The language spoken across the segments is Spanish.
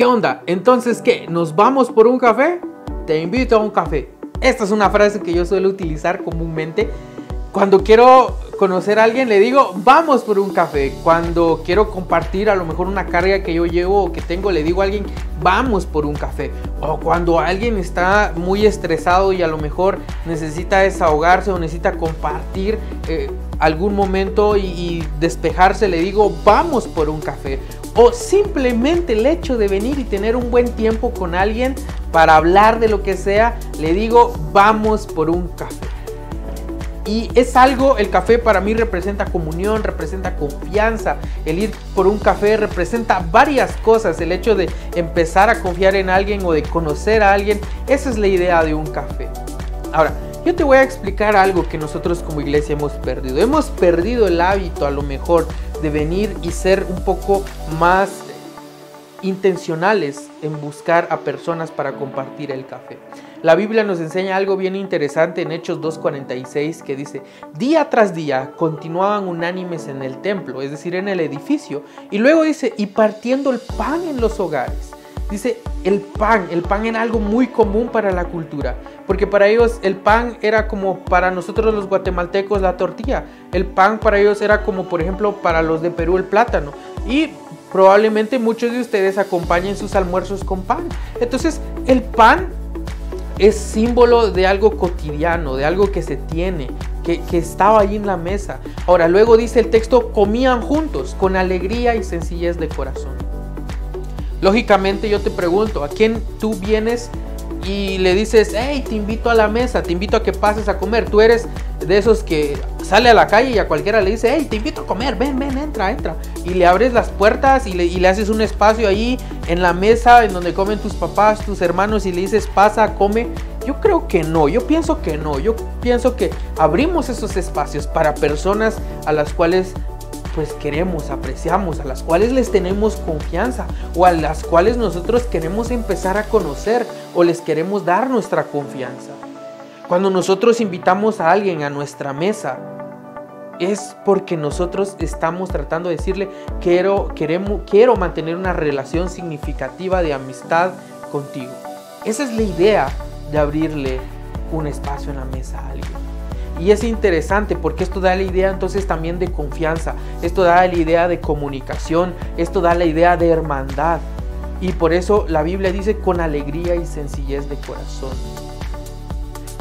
¿Qué onda? Entonces, ¿qué? ¿Nos vamos por un café? Te invito a un café. Esta es una frase que yo suelo utilizar comúnmente. Cuando quiero conocer a alguien, le digo, vamos por un café. Cuando quiero compartir a lo mejor una carga que yo llevo o que tengo, le digo a alguien, vamos por un café. O cuando alguien está muy estresado y a lo mejor necesita desahogarse o necesita compartir eh, algún momento y, y despejarse, le digo, vamos por un café. O simplemente el hecho de venir y tener un buen tiempo con alguien para hablar de lo que sea, le digo, vamos por un café. Y es algo, el café para mí representa comunión, representa confianza. El ir por un café representa varias cosas. El hecho de empezar a confiar en alguien o de conocer a alguien, esa es la idea de un café. Ahora, yo te voy a explicar algo que nosotros como iglesia hemos perdido. Hemos perdido el hábito a lo mejor de venir y ser un poco más intencionales en buscar a personas para compartir el café. La Biblia nos enseña algo bien interesante en Hechos 2.46 que dice, día tras día continuaban unánimes en el templo, es decir, en el edificio, y luego dice, y partiendo el pan en los hogares. Dice, el pan, el pan era algo muy común para la cultura, porque para ellos el pan era como para nosotros los guatemaltecos la tortilla, el pan para ellos era como por ejemplo para los de Perú el plátano, y probablemente muchos de ustedes acompañen sus almuerzos con pan. Entonces, el pan es símbolo de algo cotidiano, de algo que se tiene, que, que, estaba ahí en la mesa. Ahora, luego dice el texto, comían juntos, con alegría y sencillez de corazón. Lógicamente yo te pregunto, ¿a quién tú vienes y le dices, hey, te invito a la mesa, te invito a que pases a comer? Tú eres de esos que sale a la calle y a cualquiera le dice, hey, te invito a comer, ven, ven, entra, entra. Y le abres las puertas y le, y le haces un espacio ahí en la mesa en donde comen tus papás, tus hermanos y le dices, pasa, come. Yo creo que no, yo pienso que no, yo pienso que abrimos esos espacios para personas a las cuales pues queremos, apreciamos, a las cuales les tenemos confianza o a las cuales nosotros queremos empezar a conocer o les queremos dar nuestra confianza. Cuando nosotros invitamos a alguien a nuestra mesa, es porque nosotros estamos tratando de decirle, quiero, queremos, quiero mantener una relación significativa de amistad contigo. Esa es la idea de abrirle un espacio en la mesa a alguien. Y es interesante porque esto da la idea entonces también de confianza, esto da la idea de comunicación, esto da la idea de hermandad. Y por eso la Biblia dice con alegría y sencillez de corazón.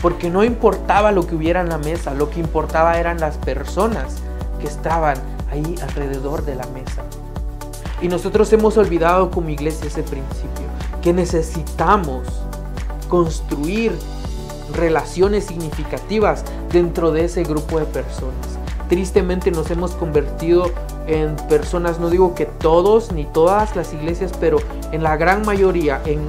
Porque no importaba lo que hubiera en la mesa, lo que importaba eran las personas que estaban ahí alrededor de la mesa. Y nosotros hemos olvidado como iglesia ese principio, que necesitamos construir relaciones significativas dentro de ese grupo de personas. Tristemente nos hemos convertido en personas, no digo que todos ni todas las iglesias, pero en la gran mayoría, en,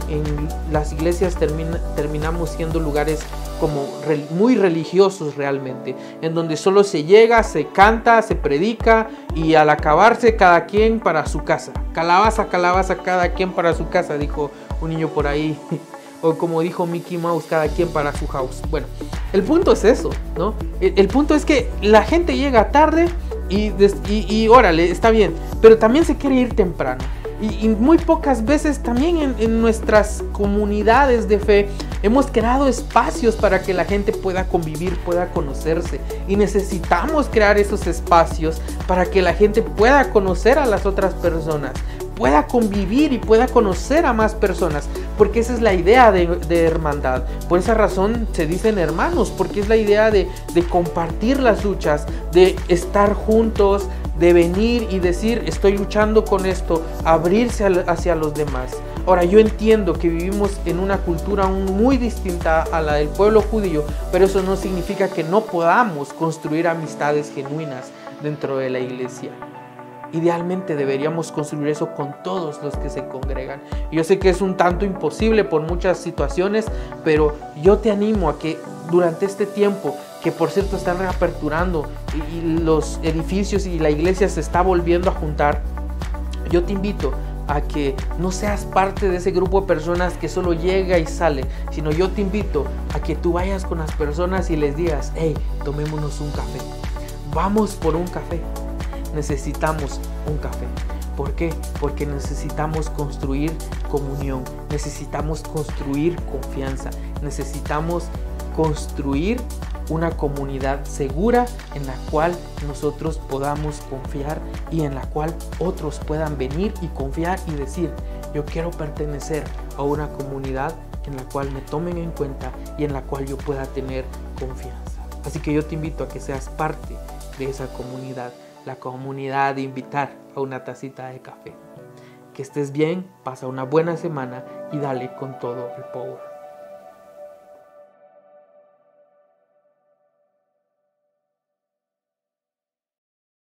las iglesias termina, terminamos siendo lugares como muy religiosos realmente, en donde solo se llega, se canta, se predica y al acabarse cada quien para su casa. Calabaza, calabaza, cada quien para su casa, dijo un niño por ahí. o como dijo Mickey Mouse, cada quien para su house. Bueno, el punto es eso, ¿no? El, punto es que la gente llega tarde y, y, y, órale, está bien, pero también se quiere ir temprano. Y, y muy pocas veces también en, en, nuestras comunidades de fe hemos creado espacios para que la gente pueda convivir, pueda conocerse. Y necesitamos crear esos espacios para que la gente pueda conocer a las otras personas pueda convivir y pueda conocer a más personas, porque esa es la idea de, hermandad. Por esa razón se dicen hermanos, porque es la idea de, de compartir las luchas, de estar juntos, de venir y decir, estoy luchando con esto, abrirse hacia los demás. Ahora, yo entiendo que vivimos en una cultura muy distinta a la del pueblo judío, pero eso no significa que no podamos construir amistades genuinas dentro de la iglesia. Idealmente deberíamos construir eso con todos los que se congregan. Yo sé que es un tanto imposible por muchas situaciones, pero yo te animo a que durante este tiempo, que por cierto están reaperturando y los edificios y la iglesia se está volviendo a juntar, yo te invito a que no seas parte de ese grupo de personas que solo llega y sale, sino yo te invito a que tú vayas con las personas y les digas, hey, tomémonos un café. Vamos por un café necesitamos un café. ¿Por qué? Porque necesitamos construir comunión, necesitamos construir confianza, necesitamos construir una comunidad segura en la cual nosotros podamos confiar y en la cual otros puedan venir y confiar y decir, yo quiero pertenecer a una comunidad en la cual me tomen en cuenta y en la cual yo pueda tener confianza. Así que yo te invito a que seas parte de esa comunidad, la comunidad invitar a una tacita de café. Que estés bien, pasa una buena semana y dale con todo el power.